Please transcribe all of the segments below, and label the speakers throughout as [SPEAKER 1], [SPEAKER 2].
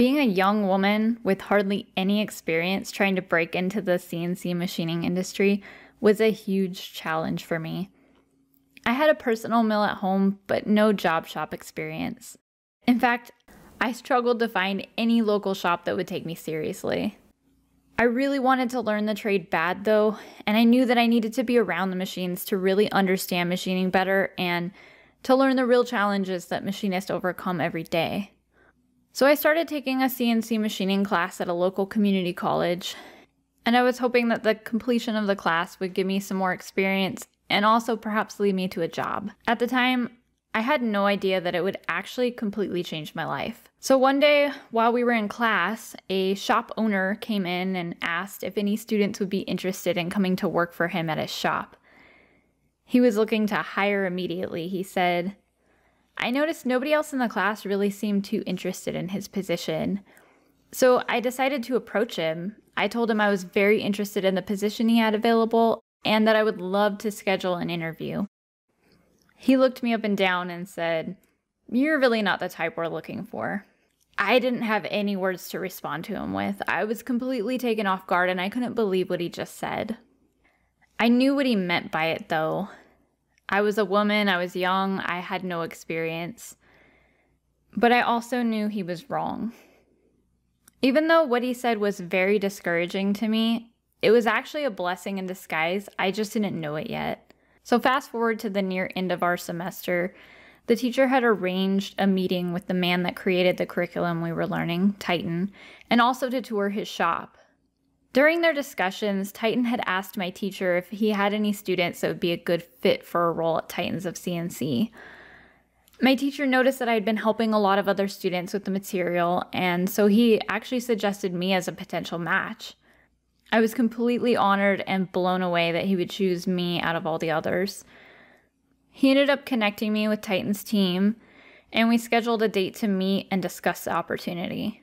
[SPEAKER 1] Being a young woman with hardly any experience trying to break into the CNC machining industry was a huge challenge for me. I had a personal mill at home, but no job shop experience. In fact, I struggled to find any local shop that would take me seriously. I really wanted to learn the trade bad though, and I knew that I needed to be around the machines to really understand machining better and to learn the real challenges that machinists overcome every day. So I started taking a CNC machining class at a local community college, and I was hoping that the completion of the class would give me some more experience and also perhaps lead me to a job. At the time, I had no idea that it would actually completely change my life. So one day while we were in class, a shop owner came in and asked if any students would be interested in coming to work for him at his shop. He was looking to hire immediately. He said, I noticed nobody else in the class really seemed too interested in his position. So I decided to approach him. I told him I was very interested in the position he had available and that I would love to schedule an interview. He looked me up and down and said, You're really not the type we're looking for. I didn't have any words to respond to him with. I was completely taken off guard and I couldn't believe what he just said. I knew what he meant by it though. I was a woman, I was young, I had no experience. But I also knew he was wrong. Even though what he said was very discouraging to me, it was actually a blessing in disguise. I just didn't know it yet. So, fast forward to the near end of our semester, the teacher had arranged a meeting with the man that created the curriculum we were learning, Titan, and also to tour his shop. During their discussions, Titan had asked my teacher if he had any students that would be a good fit for a role at Titans of CNC. My teacher noticed that I had been helping a lot of other students with the material, and so he actually suggested me as a potential match. I was completely honored and blown away that he would choose me out of all the others. He ended up connecting me with Titan's team, and we scheduled a date to meet and discuss the opportunity.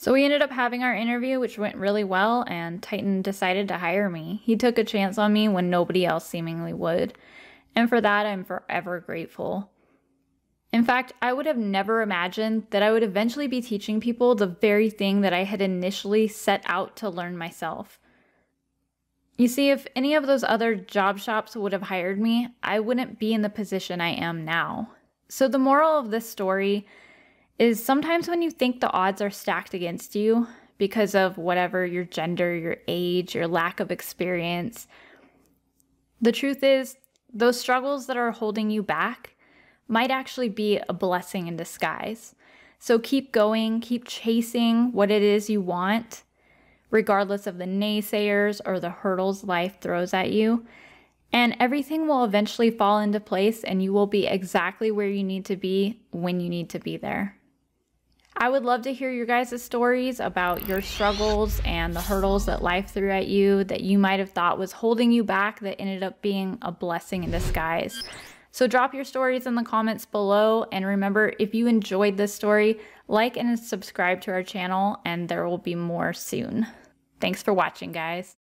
[SPEAKER 1] So we ended up having our interview, which went really well, and Titan decided to hire me. He took a chance on me when nobody else seemingly would, and for that, I'm forever grateful. In fact, I would have never imagined that I would eventually be teaching people the very thing that I had initially set out to learn myself. You see, if any of those other job shops would have hired me, I wouldn't be in the position I am now. So, the moral of this story is sometimes when you think the odds are stacked against you because of whatever your gender, your age, your lack of experience, the truth is, those struggles that are holding you back might actually be a blessing in disguise. So keep going, keep chasing what it is you want, regardless of the naysayers or the hurdles life throws at you. And everything will eventually fall into place, and you will be exactly where you need to be when you need to be there. I would love to hear your guys' stories about your struggles and the hurdles that life threw at you that you might have thought was holding you back that ended up being a blessing in disguise. So drop your stories in the comments below. And remember, if you enjoyed this story, like and subscribe to our channel, and there will be more soon. Thanks for watching, guys.